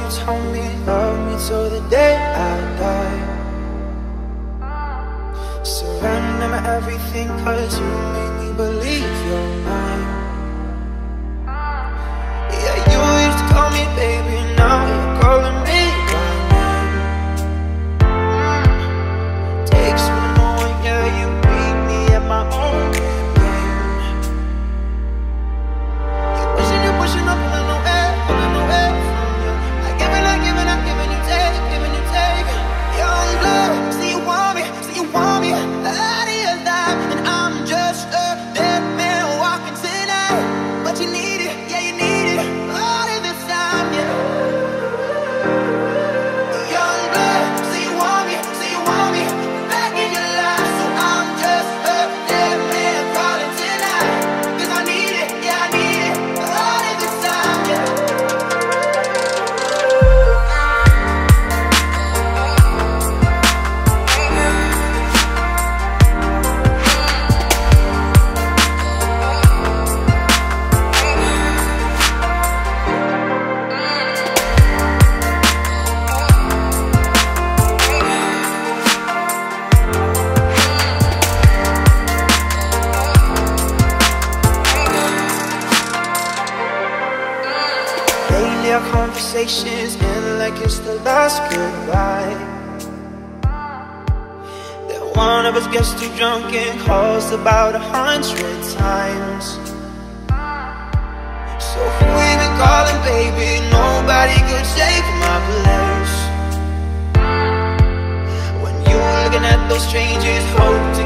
words you told me Love me till the day I die. Surrender my everything Cause you made me believe your conversations end like it's the last goodbye. That one of us gets too drunk and calls about a hundred times. So who even calling, baby? Nobody could take my place. When you're looking at those strangers, hope